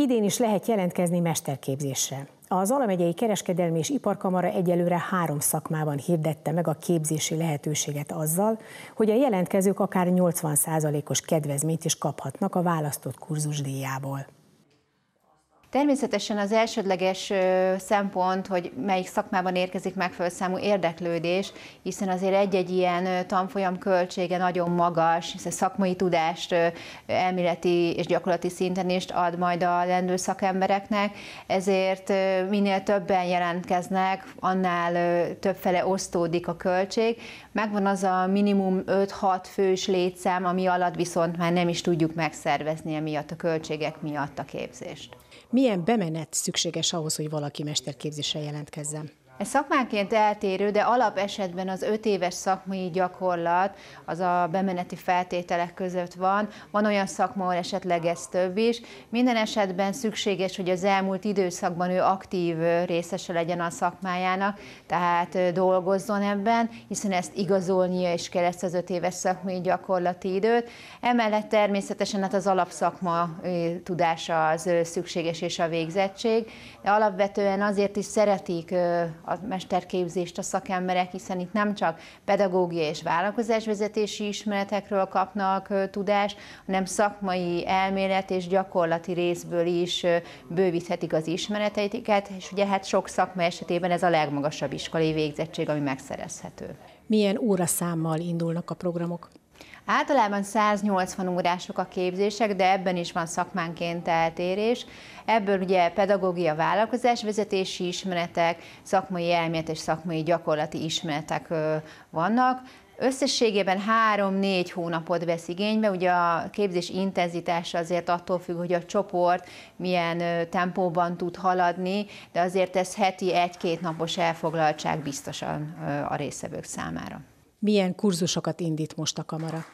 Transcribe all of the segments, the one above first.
Idén is lehet jelentkezni mesterképzésre. Az Alamegyei Kereskedelmi és Iparkamara egyelőre három szakmában hirdette meg a képzési lehetőséget azzal, hogy a jelentkezők akár 80%-os kedvezményt is kaphatnak a választott kurzus díjából. Természetesen az elsődleges szempont, hogy melyik szakmában érkezik megfelelő számú érdeklődés, hiszen azért egy-egy ilyen tanfolyam költsége nagyon magas, hiszen szakmai tudást elméleti és gyakorlati szinten is ad majd a lendő szakembereknek, ezért minél többen jelentkeznek, annál többfele osztódik a költség. Megvan az a minimum 5-6 fős létszám, ami alatt viszont már nem is tudjuk megszervezni emiatt a költségek miatt a képzést. Milyen bemenet szükséges ahhoz, hogy valaki mesterképzésre jelentkezzen? Ez szakmánként eltérő, de alap esetben az öt éves szakmai gyakorlat az a bemeneti feltételek között van. Van olyan szakma, ahol esetleg ez több is. Minden esetben szükséges, hogy az elmúlt időszakban ő aktív részese legyen a szakmájának, tehát dolgozzon ebben, hiszen ezt igazolnia is kell ezt az öt éves szakmai gyakorlati időt. Emellett természetesen hát az alapszakma tudása az szükséges és a végzettség, de alapvetően azért is szeretik a mesterképzést a szakemberek, hiszen itt nem csak pedagógiai és vállalkozásvezetési ismeretekről kapnak tudást, hanem szakmai elmélet és gyakorlati részből is bővíthetik az ismereteiket, és ugye hát sok szakma esetében ez a legmagasabb iskolai végzettség, ami megszerezhető. Milyen óraszámmal indulnak a programok? Általában 180 órások a képzések, de ebben is van szakmánként eltérés. Ebből ugye pedagógia, vállalkozásvezetési ismeretek, szakmai elmélet és szakmai gyakorlati ismeretek vannak. Összességében 3-4 hónapot vesz igénybe, ugye a képzés intenzitása azért attól függ, hogy a csoport milyen tempóban tud haladni, de azért ez heti egy-két napos elfoglaltság biztosan a részevők számára. Milyen kurzusokat indít most a kamara?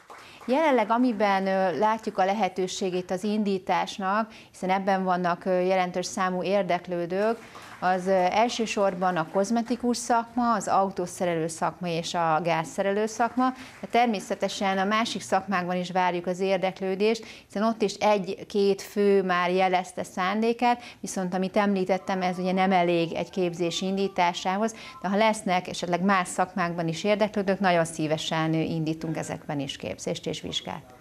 Jelenleg amiben látjuk a lehetőségét az indításnak, hiszen ebben vannak jelentős számú érdeklődők, az elsősorban a kozmetikus szakma, az autószerelő szakma és a gázszerelő szakma, de természetesen a másik szakmákban is várjuk az érdeklődést, hiszen ott is egy-két fő már jelezte szándékát, viszont amit említettem, ez ugye nem elég egy képzés indításához, de ha lesznek esetleg más szakmákban is érdeklődők, nagyon szívesen indítunk ezekben is képzést és vizsgát.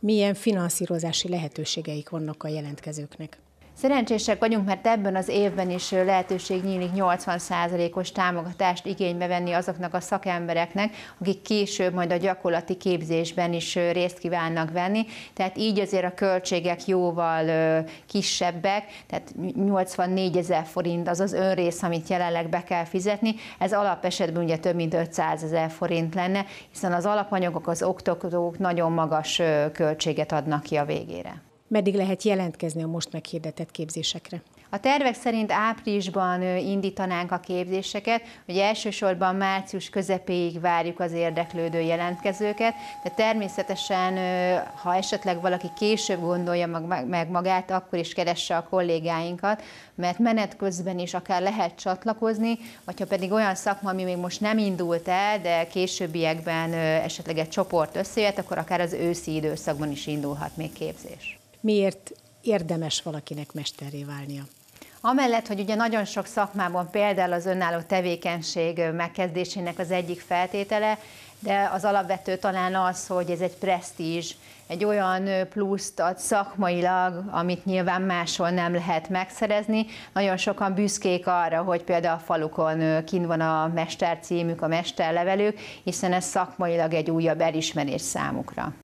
Milyen finanszírozási lehetőségeik vannak a jelentkezőknek? Szerencsések vagyunk, mert ebben az évben is lehetőség nyílik 80%-os támogatást igénybe venni azoknak a szakembereknek, akik később majd a gyakorlati képzésben is részt kívánnak venni. Tehát így azért a költségek jóval kisebbek, tehát 84 ezer forint az az önrész, amit jelenleg be kell fizetni. Ez alapesetben ugye több mint 500 ezer forint lenne, hiszen az alapanyagok, az oktatók nagyon magas költséget adnak ki a végére. Meddig lehet jelentkezni a most meghirdetett képzésekre? A tervek szerint áprilisban indítanánk a képzéseket, hogy elsősorban március közepéig várjuk az érdeklődő jelentkezőket, de természetesen, ha esetleg valaki később gondolja meg magát, akkor is keresse a kollégáinkat, mert menet közben is akár lehet csatlakozni, vagy ha pedig olyan szakma, ami még most nem indult el, de későbbiekben esetleg egy csoport összejött, akkor akár az őszi időszakban is indulhat még képzés miért érdemes valakinek mesterré válnia? Amellett, hogy ugye nagyon sok szakmában például az önálló tevékenység megkezdésének az egyik feltétele, de az alapvető talán az, hogy ez egy presztízs, egy olyan pluszt ad szakmailag, amit nyilván máshol nem lehet megszerezni. Nagyon sokan büszkék arra, hogy például a falukon kint van a mester címük, a mesterlevelük, hiszen ez szakmailag egy újabb elismerés számukra.